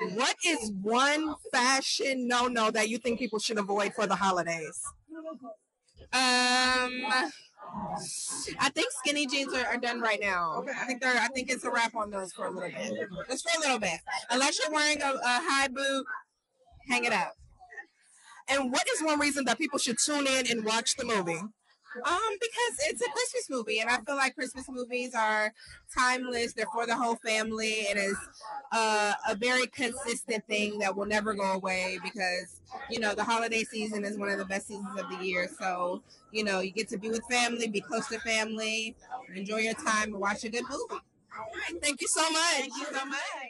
What is one fashion no no that you think people should avoid for the holidays? Um, I think skinny jeans are, are done right now. Okay. I think they're. I think it's a wrap on those for a little bit. Just for a little bit. Unless you're wearing a, a high boot, hang it up. And what is one reason that people should tune in and watch the movie? Um, because it's a Christmas movie, and I feel like Christmas movies are timeless. They're for the whole family. And It is uh, a very consistent thing that will never go away because you know the holiday season is one of the best seasons of the year. So you know you get to be with family, be close to family, enjoy your time, and watch a good movie. All right, Thank you so much. Thank you so much.